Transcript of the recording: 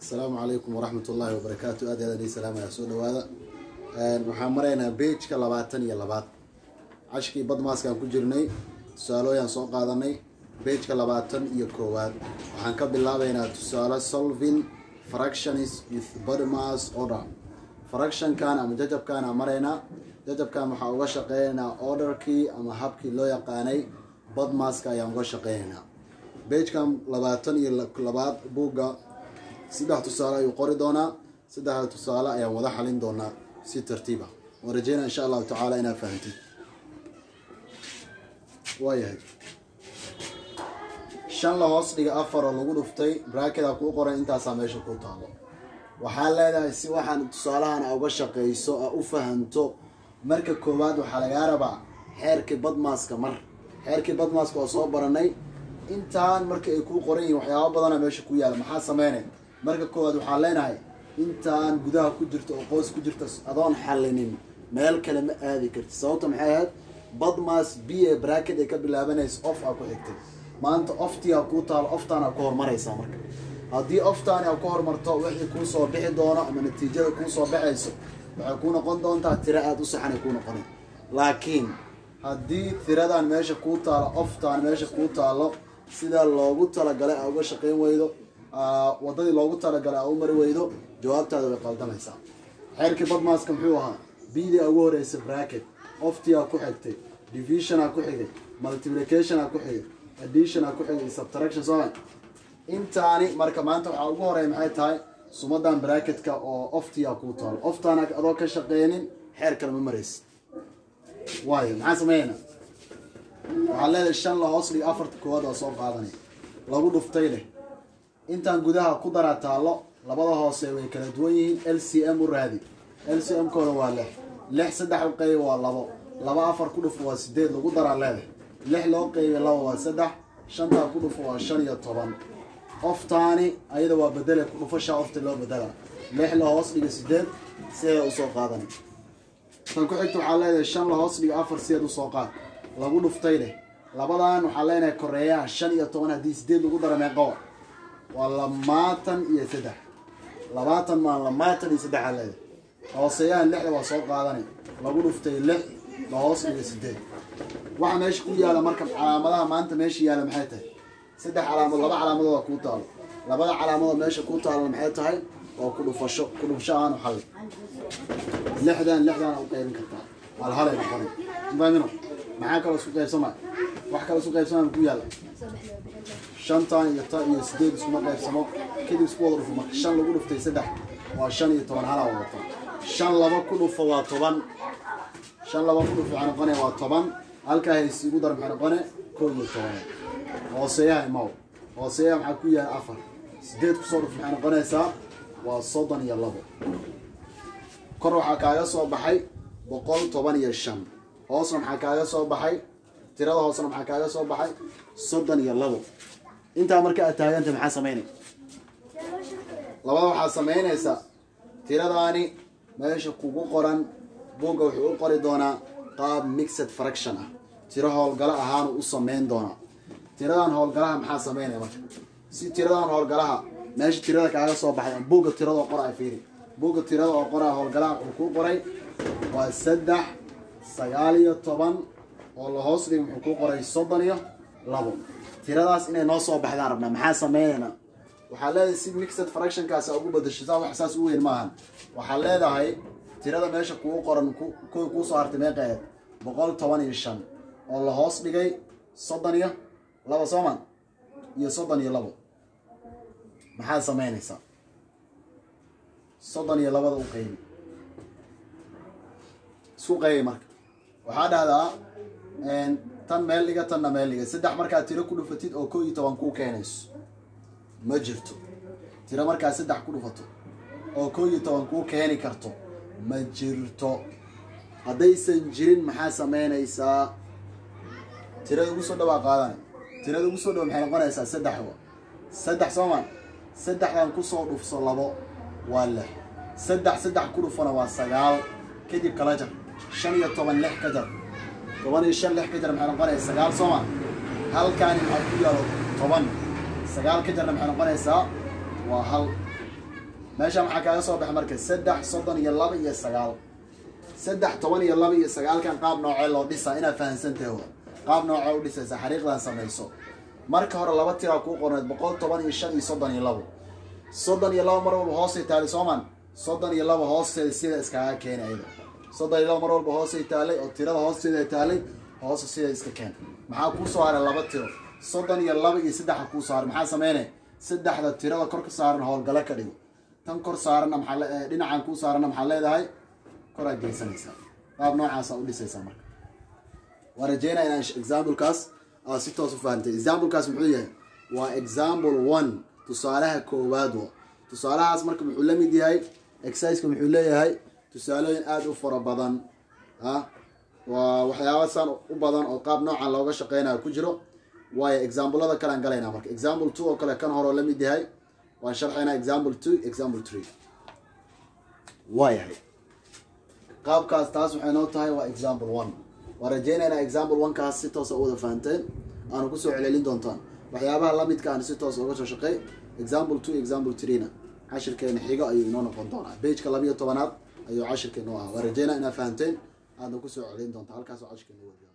asalaamu calaykum waraxmat ullaahi wabarakaatu aad aad ii salaamaya soo dhawaada waxaan maraynaa beejka labaatan iyo labaad. Cashkii badmaaskaan ku jirnay tusaalooyaan soo qaadanay beejka labaatan iyo koowaad. Waxaan ka bilaabaynaa tusaale solving fractions with bodmas order. Fractionkan ama jajabkaan aan maraynaa jajabkan waxaa uga shaqeynaynaa orderkii ama habkii loo yaqaanay badmaska ayaan uga shaqeynaynaa beejkan labaatan iyo labaad buugga saddex tusaale ayuu qori doonaa. Saddexda tusaale ayaan wada xalin doonaa. Si tartiib ah. Waan rajeynaa insha allahu tacaala inaad fahamtid. Waayahay shan la hoos dhiga afar oo lagu dhuftay. Braakeda kuu qoran intaasaa meesha ku taalo. Waxaa leedahay si waxaan tusaalahan uga shaqeyso a u fahamto marka koowaad waxaa lagaa rabaa xeerkii badmaaska mar. Xeerkii badmaaska oo soo baranay. Intaan marka ay kuu qoran yihiin waxyaaba badana meesha ku yaalla maxaa sameynay marka koowaad waxaan leenahay intaan gudaha ku jirto oo qoys ku jirta adoon xallinin meel kale ma aadi karti sababta maxay ahayd? Badmas b a bracket ay ka bilaabanaysa off aa ku xigtay maanta oftiaa kuu taalo oftaan aa ku hormaraysaa marka. Haddii oftaani aa ku hormarto wixii kuu soo bixi doono ama natiijada kuu soo baxayso waxay kuu noqon doontaa tiro aada u saxanay kuu noqona laakiin haddii tiradan meesha kuu taalo oftaan meesha kuu taalo sida loogu talagalay aa uga shaqeyn weydo wadadii loogu talagalay aa u mari weydo jawaabtaada way qaldamaysaa xeerkii badmaaska muxuu ahaa bda ugu horeysa bracket oftia ku xigtay division a ku xigay multiplication a ku xigay addition a ku xigay subtraction soo intaani marka maanta waxaa ugu horeya maxay tahay sumadan bracketka oo oftia kuu taalo oftaana adoo ka shaqeynin xeer kale ma maraysa waayo maxaan sameynayna waxaa leedahay shan la hoos dhig afarta koowaad oo soo qaadanay lagu dhuftay leh intaan gudaha ku daraa taallo labada hoose way kala duwan yihiin. L c m u raadi. L c m kooda waa lix. Lix saddex u qeyba waa labo. Laba afar ku dhufo waa sideed lagu daraa leedahay lix loo qeybay laba waa saddex. Shantaa ku dhufo waa shan iyo toban. Oftaani ayada waa bedele ku dhufashaa ofta loo bedela lix la hoos dhiga sideed sideeda u soo qaadanay tan ku xigta waxaa leedahay shan la hoos dhiga afar sideed u soo qaad. Lagu dhuftay leh. Labadan waxaa leenahay koreeyaha shan iyo toban haddii sideed lagu dara meeqoa waa lamaatan iyo saddex. Labaatan maa lamaatan iyo saddexaa leedahay hooseeyahan lixda waa soo qaadanay lagu dhuftay lix la hoos dhiga sideed waxa meesha ku yaalla marka calaamadaha maanta meesha yaalla maxay tahay? Saddex calaamadood laba calaamadood waa kuu taalo labada calaamadood meesha kuu taalana maxay tahay? Waa ku dhufasho ku dhufasho aanu xalli lixdan lixdan u qaybin kartaa. Hal halay noqonay mafahmino maxaa kaloo isku qaybsamaya wax kaloo isku qaybsamaya ku yaalla shantan iyo tan iyo sideed iskuma qaybsamo. Kadib isku wada dhufo marka shan lagu dhuftay saddex waa shan iyo toban halaa wadato shan laba ku dhufo waa toban. Shan laba ku dhufo waxay waa toban. Halkaa haysi igu dar maxay noqone koo iyo toban. Hooseeyaha imaw hooseeyaha maxaa ku yaalla afar. Sideed ku soo dhufo maxay noqonaysaa waa soddon iyo labo. Kor waxaa kaaga soo baxay boqol toban iyo shan. Hoosna maxaa kaaga soo baxay? Tirada hoosna maxaa kaaga soo baxay? Soddon iyo labo intaa marka aad taaganta maxaa sameynay? Labada waxaa sameynaysaa tiradaani meesha kugu qoran buugga wuxuu u qori doonaa qaab mixed fraction ah. Tiro howlgalo ahaanu u sameyn doonaa. Tiradan howlgalaha maxaa sameynaya marka? Si tiradan howlgalaha meesha tirada kaaga soo baxday buugga tirada qoraa fiiri. Buugga tirada oo qoraa howlgalaha wuxuu kuu qoray. Waa saddex sagaal iyo toban oo la hoos dhig wuxuu kuu qoray soddon iyo labo. Tiradaas inay noo soo baxdaan rabnaa maxaa sameynaynaa waxaa leedahay si mixed fractionkaas ugu badasho saa wax saas u weyn maahan. Waxaa leedahay tirada meesha kuu qoran koy kuu soo hartay meeqeed boqol toban iyo shan oo la hoos dhigay soddon iyo labo sooman iyo soddon iyo labo. Maxaad sameynaysaa? Soddon iyo labada u qeybi isku qeybi marka. Waxaa dhahdaa tan meel dhiga tanna meel dhiga saddex markaad tiro ku dhufatid oo koo iyo toban kuu keenayso ma jirto. Tiro markaad saddex ku dhufato oo koo iyo toban kuu keeni karto ma jirto. Haddaysan jirin maxaa sameynaysaa? Tirada ugu soo dhawaa qaadana tirada ugu soo dhawa maxay noqonaysaa saddexba saddex soomaan saddexdan ku soo dhufso labo waa lix. Saddex saddex ku dhufana waa sagaal. Kadib kala jar. Shan iyo toban lix ka jar toban iyo shan lix ka jar maxay noqonaysa sagaal soomaan halkaani maxaa ku yaalo toban. Sagaal ka jarna maxay noqonaysaa? Waa hal. Meesha maxaa kaaga soo baxa marka saddex soddon iyo laba iyo sagaal. Saddex toban iyo laba iyo sagaalkan qaab noocee loo dhisaa? Inaad fahansantahay wa qaab noocee u dhisaysa xariiqdan samayso. Marka hore laba tiraa kuu qorneed boqol toban iyo shan iyo soddon iyo labo. Soddon iyo laba mar walba hoosay taali sooman soddon iyo laba hoosteeda sida iskaga keena ayada soddon mar walba hoosay taalay oo tirada hoosteeda taalay hoose sida iska keen. Maxaa kuu soo haray laba tiro? Soddon iyo laba iyo saddexa kuu soo haray. Maxaa sameynay? Saddexda tirada kor ka saaran howlgalo ka dhigo. Tan kor saaranna maxaa dhinacan kuu saaranna maxaa leedahay? Koraa geysanaysaa. Qaab noocaasa u dhisaysaa marka. Waa rajeynaya inaan examplekaas aad si toos u fahantay examplekaas muxuu yahay waa example one. Tusaalaha koowaad wa tusaalahaas marka muxuu la mid yahay exerciseka muxuu leeyahay tusaalooyin aada u fara badan ah waa waxyaaba saan u badan oo qaab noocan looga shaqeynayo ku jiro. Waayo examplada kale aan galaynaa marka. Example two oo kale kan horeo la mid yahay waan sharxaynaa example two example three. Waa yahay qaabkaas taas waxay noo tahay waa example one. Waan rajeynaynaa example one kaas si toosa u wada fahanteen. Aanu ku soo celelin doontaan. Waxyaabaha lamidka aan si toos uga soo shaqey example two example threena. Cashirkeena xigo ayuu inoo noqon doonaa. Bageka labiyo tobanaad ayuu cashirkeena u ahaa. Waan rajeynaa inaad fahanteen aadna ku soo celin doontaa halkaasoo cashirkeena u wadiya